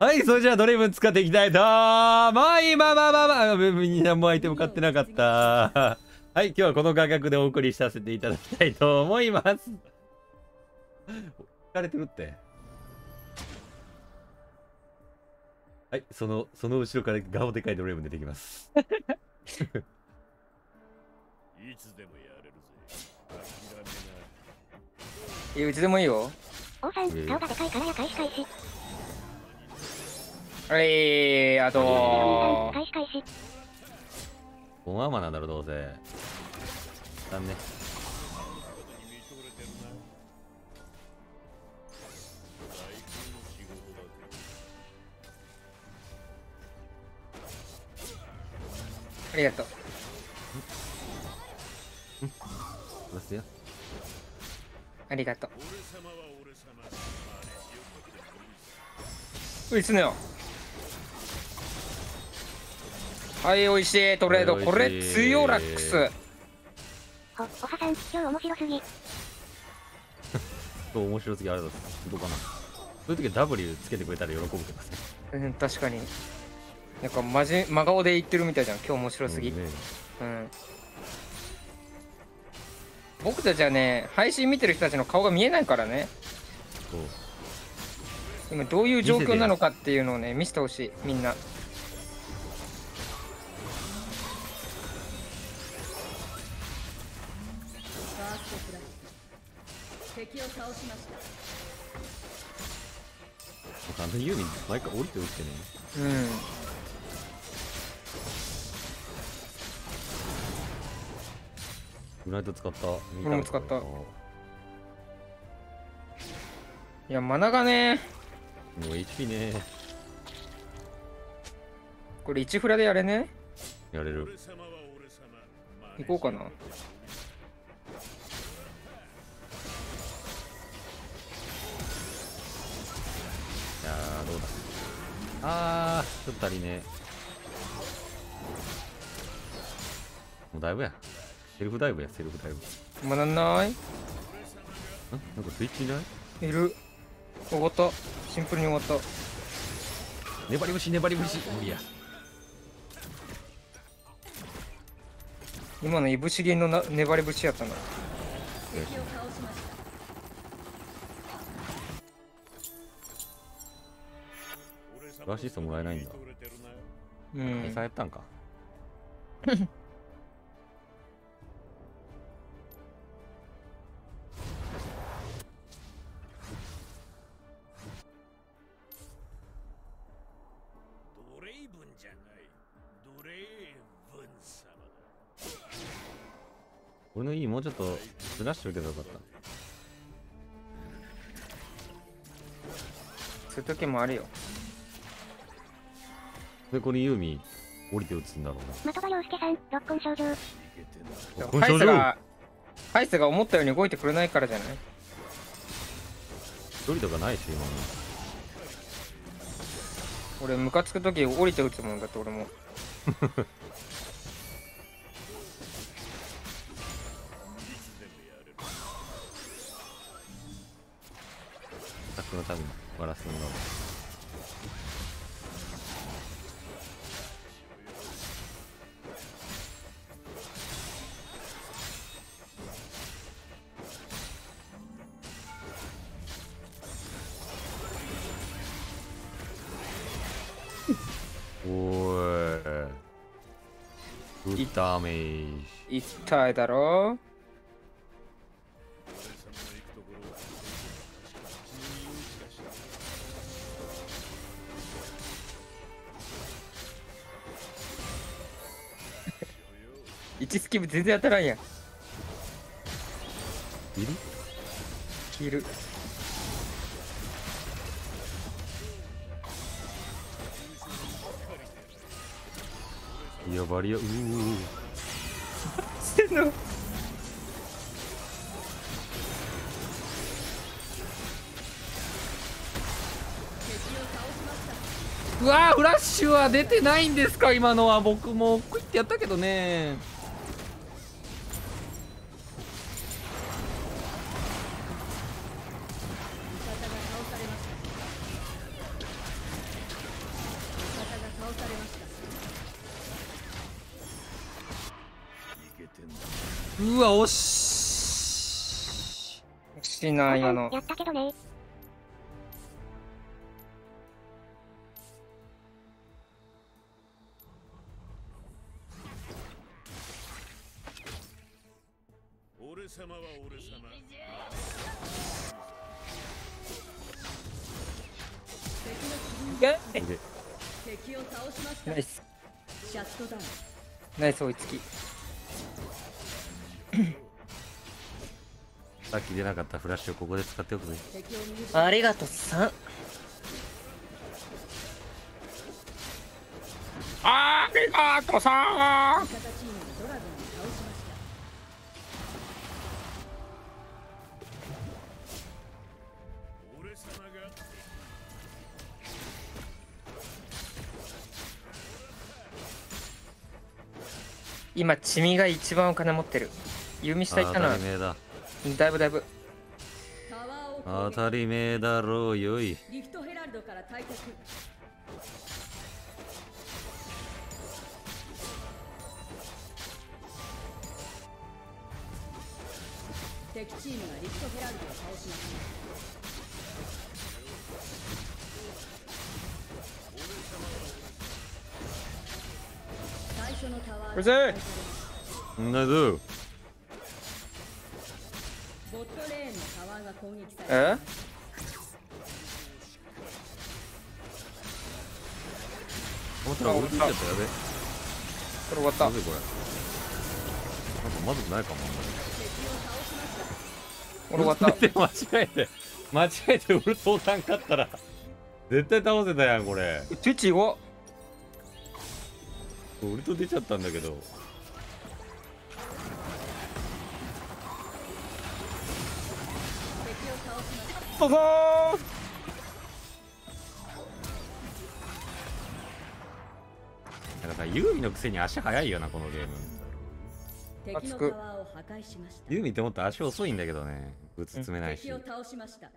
はい、それじゃあドレイブン使っていきたいと思いまあまあまあまあ、みんなもうアイテム買ってなかった。はい、今日はこの価格でお送りさせていただきたいと思います。疲れてるって。はい、その、その後ろからガオでかいドレイブン出てきます。いつでもやれるぜ諦めいやうちでもいいよ王さん、顔がでかいからや返し返し。はいあと返し返し。ボンアーマーなんだろ、どうせ。だね。ありがとうますよ。ありがとうういつのよはいおいしいトレード。はいこれ強ラックス。ほ、おはさん、今日面白すぎ。そう面白すぎあれだどうかな。そういう時は W つけてくれたら喜ぶけどねうん確かに。なんかマジ真顔で言ってるみたいじゃん。今日面白すぎ。うんね。うん。僕たちはね配信見てる人たちの顔が見えないからね。そう。今どういう状況なのかっていうのをね見せてほしいみんなあのユーミン毎回降りて降りてね。うん。ユナイト使った。俺も使った。いやマナがね。もう HP ね。これ1フラでやれね。やれる。行こうかなあーちょっと足りねえ。もうだいぶや。セルフダイブやセルフダイブ。ん学んない。なんかスイッチいない？いる。終わった。シンプルに終わった。粘り節粘り節。無理や。今のいぶし銀のな粘り節やったな敵を倒しアシストもらえないんだ。うん。餌やったんか。俺のいいもうちょっとずらしておけばよかった。そういう時もあるよでこれユーミン降りて打つんだろうな。的場陽介さん、六根症状。いけてないこれ症状ハイスがハイスが思ったように動いてくれないからじゃない？一人とかないし今の。俺ムカつく時降りて打つもんだって俺も。タックのために終わらせるんだろうおーいグッダメージ痛いだろ。俺様の行くところは血の匂いしかしない1スキブ全然当たらんやん。いる？キルいやバリアうーしてんの？うわーフラッシュは出てないんですか？今のは。僕もクイってやったけどね。うわ惜し惜しいな今の。やったけどね。俺様は俺様えナイス。ナイス追いつき さっき出なかったフラッシュをここで使っておくぜ。ありがとうさん。ありがとうさん。今チミが一番お金持ってる弓下い当たなだ。だいぶだいぶ。当たり前だろうよい。リフトヘラルドから退却敵チームがリフトヘラルドを倒しましたうるせえ。が破壊されますんなぞえ？思ったら追いついちゃったやべ。これ終わった。これ。なんかまずくないかも俺終わった。で間違えて間違えてウルトータン勝ったら絶対倒せたやんこれ。チュチをウルト出ちゃったんだけどどうぞなんかさユーミのくせに足速いよなこのゲーム。敵のタワーを破壊しました。ユーミってもっと足遅いんだけどね。ぶつ詰めないし。敵を倒しました。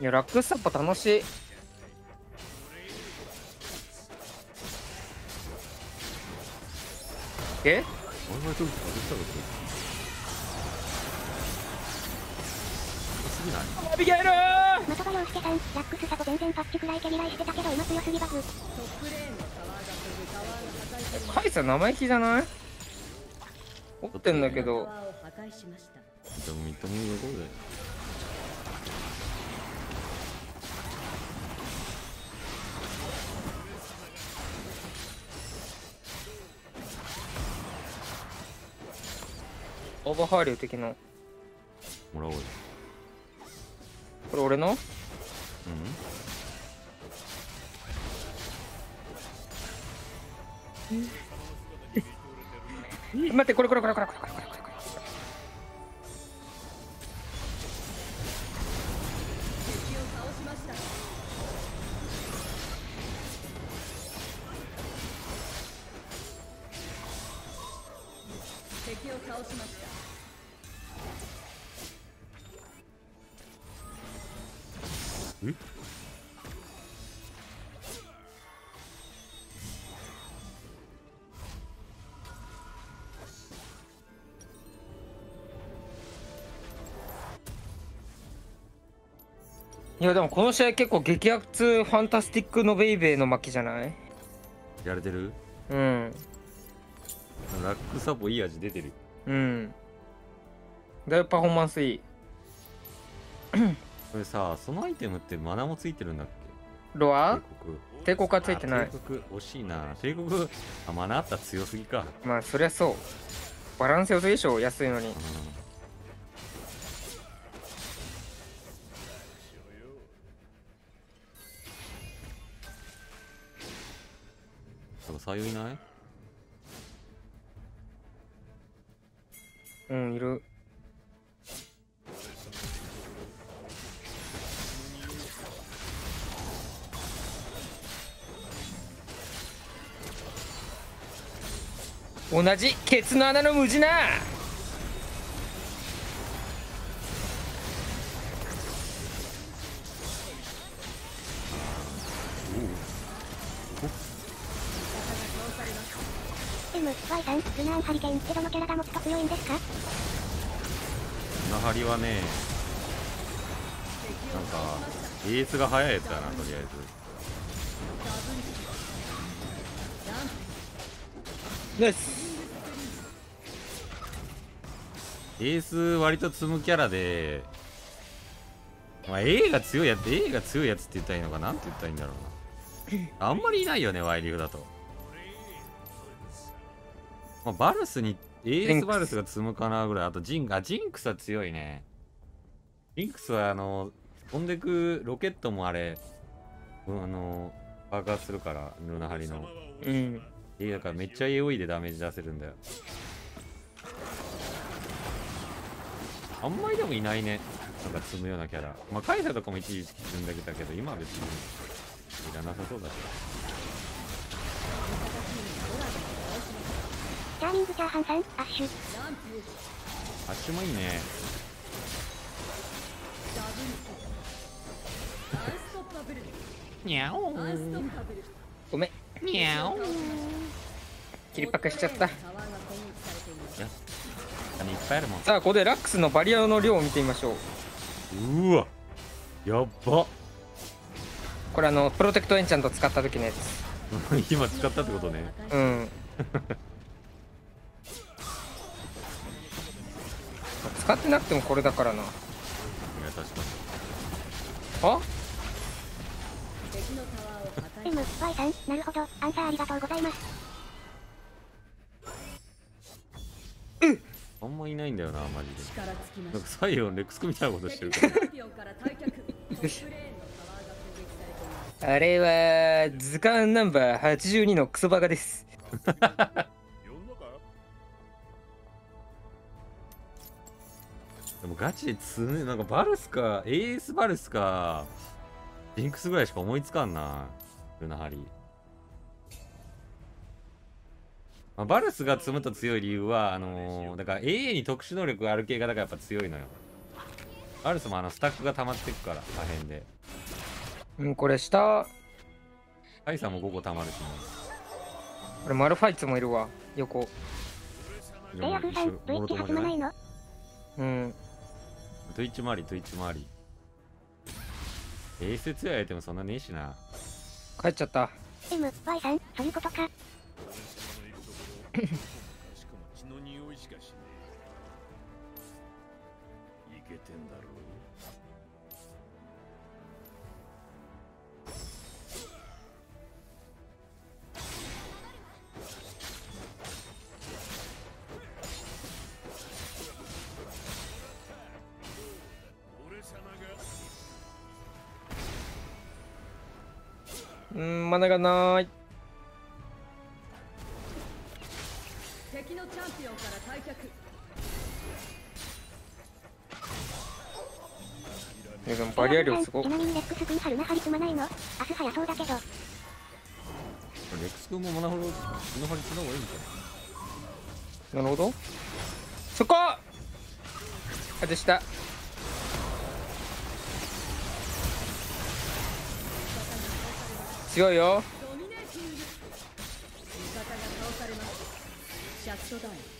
いやラックスタッパ楽しいえ？お前ちょっと外したのすぎないアビゲイルまさかのさん、ラックスサポ全然パッチくらい蹴りらいしてたけど今強すぎバグカイさん生意気じゃない怒ってんだけどでも認めるよこれオーバーハーリュー的な。もらおうよ。これ俺の？うん。待ってこれこれこれこれこれこれこれこれ。敵を倒しました敵を倒しましたえいやでもこの試合結構激アツファンタスティックのベイベーの負けじゃない？やれてる？うん。ラックサポいい味出てる。うん。だいぶパフォーマンスいいこれさそのアイテムってマナもついてるんだっけ？ロア？帝国。帝国はついてない。あ帝国惜しいな。帝国あマナあったら強すぎか。まあそりゃそう。バランス良すぎでしょ安いのに。うん。なんか左右いない？うんいる同じケツの穴の無事な。ムスイさんルナーンハリケーンってどのキャラがと強いんですか？ナハリはねなんかエースが速いやつだなとりあえず。ナイスエース割と積むキャラで、まあ、A が強いやつ A が強いやつって言ったらいいのかなんて言ったらいいんだろうな。あんまりいないよねワイリフだと、まあ、バルスにエースバルスが積むかなぐらい。あとジンあジンクスは強いね。ジンクスはあの飛んでくロケットもあれうんあの爆発するからルナハリの。うん。えだからめっちゃ AOE でダメージ出せるんだよあんまりでもいないね。なんか積むようなキャラ。まあカイサとかも一時期積んできたけど今は別にいらなさそうだし。チャーミングチャーハンさん、アッシュ。アッシュもいいね。にゃおごめん。にゃお切りパクしちゃった。タワーが攻撃されていっぱいあるもん。さあここでラックスのバリアの量を見てみましょう。うわ。やっば。これあのプロテクトエンチャント使った時のやつ。今使ったってことね。うん。使ってなくてもこれだからな。いや確かあ？敵のタワーを破壊 M、Y さん、なるほど、アンサーありがとうございます。まいないんだよなマジで。なんかしサイオンレックスクみたいなことたしてるから あれは図鑑ナンバー82のクソバカです。でもガチで積むなんかバルスかエースバルスかジンクスぐらいしか思いつかんなルナハリまあ、バルスが積むと強い理由はあのーだから AA に特殊能力がある系がだからやっぱ強いのよ。バルスもあのスタックが溜まっていくから可変で。うんこれ下。ハイさんも5個溜まるしね。これマルファイツもいるわ。横。いやレイヤフーさん、もうブイッチ弾まない？のうん。トゥイッチ回りトゥイッチ回り。エース強い相手もそんなねえしな。帰っちゃった。M、Y さん、そういうことか。俺様のいるとこも血の匂いしかしねえいけてんだろううんマナがない。えでもバリア量すごちなみにレックス君春菜張り積まないの？明日早そうだけど。レックス君もモナホロモナホリ積んだ方がいいんじゃない？なるほど。そこ！外した。強いよ。ドミネーティング。味方が倒されます。シャットダウン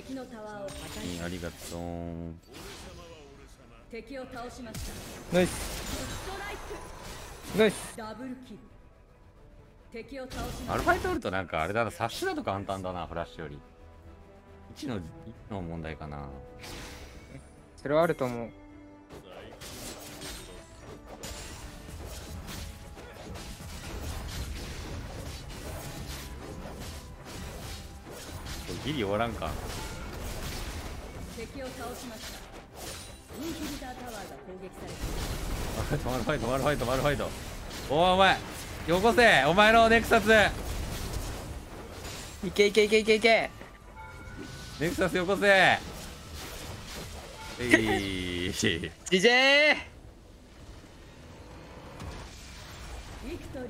敵のタワーを破壊しありがとう。敵を倒しました。ナイス。ストライクナイス。ダブルキル。敵を倒しまアルしファイトおるとなんかあれだなサッシュだと簡単だなフラッシュより。1の1の問題かな。それはあると思う。ギリおらんか。た敵を倒しました。インフィルタータワーが攻撃されています止まるファイト止まるファイト止まるファイト。おいお前よこせ。お前のネクサス。ネいけいけいけいけいけ。クサスよこせ。えい。GJ ビクトリー。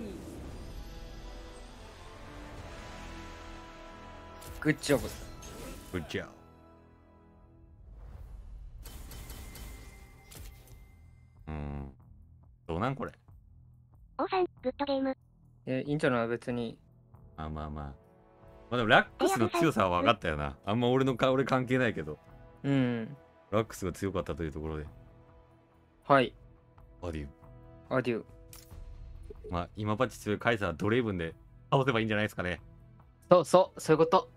グッジョブグッジョどうなんこれ。王さん、グッドゲーム。えいいんじゃない別に。まあまあまあ。まあでもラックスの強さは分かったよな。あんま俺のか俺関係ないけど。うん。ラックスが強かったというところで。はい。アデューアデューまあ今パッチ強いカイサードレイブンで倒せばいいんじゃないですかね。そうそうそういうこと